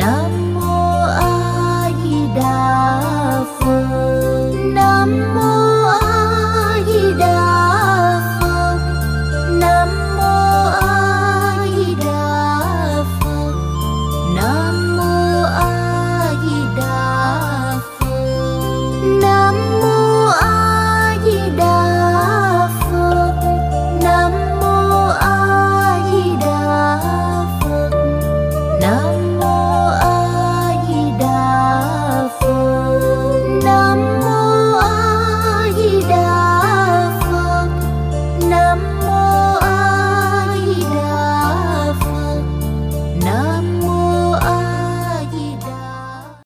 love.